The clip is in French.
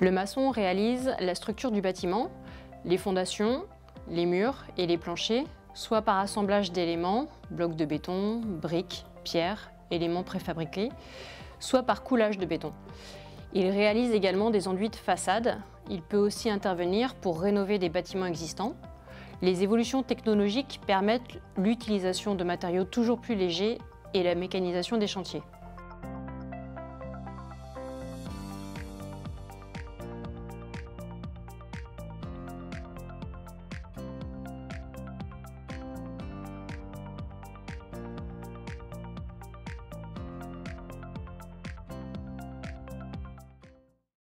Le maçon réalise la structure du bâtiment, les fondations, les murs et les planchers, soit par assemblage d'éléments, blocs de béton, briques, pierres, éléments préfabriqués, soit par coulage de béton. Il réalise également des enduits de façade. Il peut aussi intervenir pour rénover des bâtiments existants. Les évolutions technologiques permettent l'utilisation de matériaux toujours plus légers et la mécanisation des chantiers.